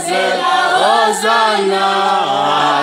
Hosanna, Hosanna.